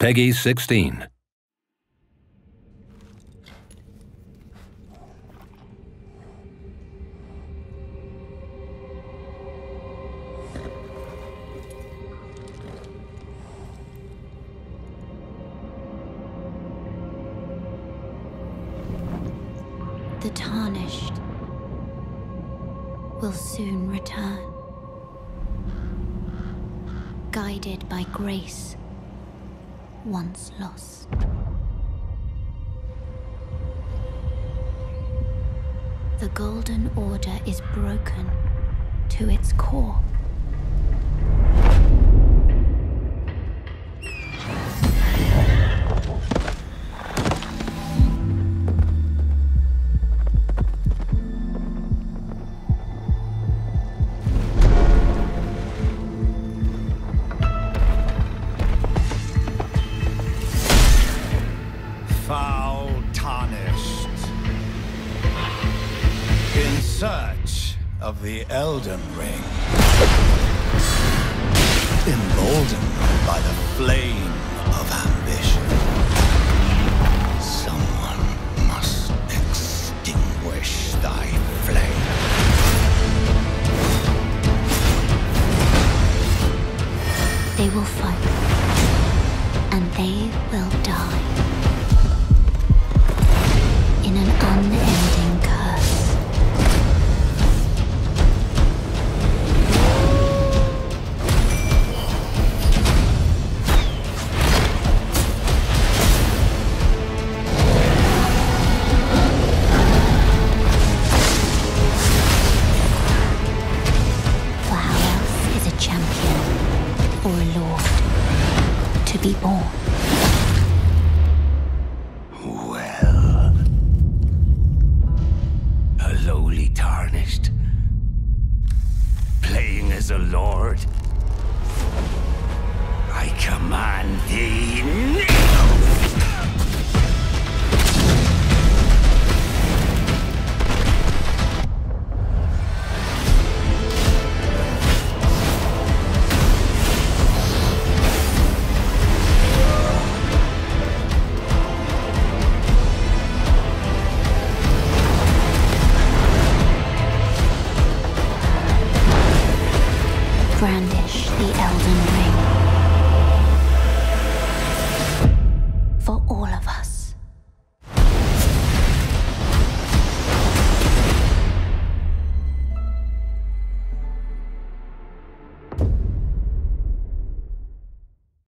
PEGI 16. The tarnished will soon return, guided by grace once lost. The Golden Order is broken to its core. Search of the Elden Ring. Emboldened by the flame of ambition. Someone must extinguish thy flame. They will fight, and they will or a lord to be born? Well, a lowly tarnished, playing as a lord. I command thee brandish the Elden Ring.